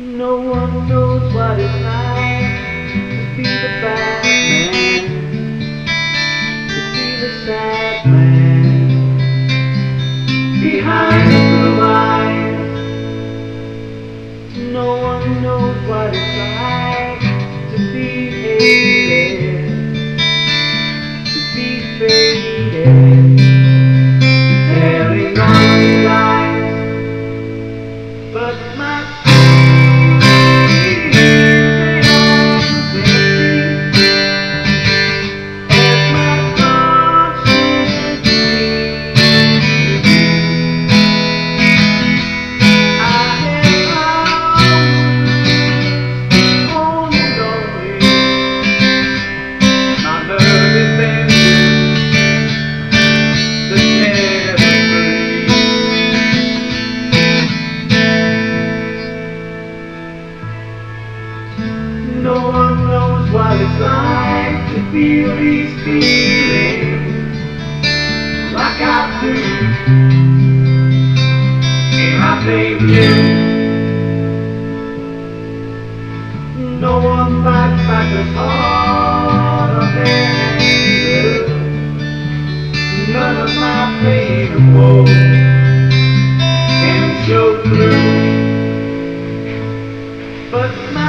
No one knows what it's like to be the bad man, to be the sad man behind the blue eyes. No one knows what it's like No one knows what it's like to feel these feelings like I do. And I blame you. No one fights back as hard than you. None of my pain and woe can show through. But my